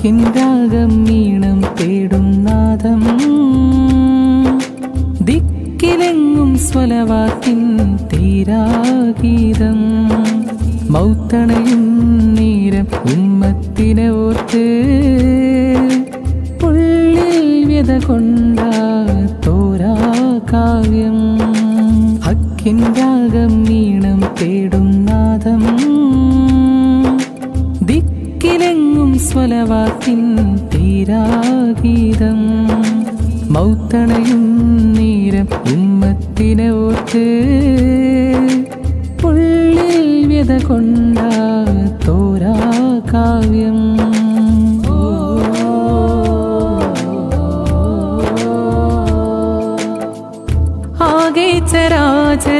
ഹക്കിൻ രാഗം ഈണം തേടും നാദം ദിക്കിലെങ്ങും സ്വലവാക്കിൻ തീരാഗീതം. മൗത്തണയും നേരം ഉമ്മത്തിനെ ഓർത്ത് പുള്ളിൽ വ്യത കൊണ്ട തോരാ കാവ്യം. ഹക്കിൻ രാഗം ഈണം തേടും ദിക്കിലെങ്ങും സ്വലവാക്കിൻ തീരാഗീതം. മൗത്തണയും നീരം ഉമ്മത്തിനെ ഓർത്ത് പുള്ളിൽ വ്യത കൊണ്ട തോരാ കാവ്യം. ആകെ ചരാചര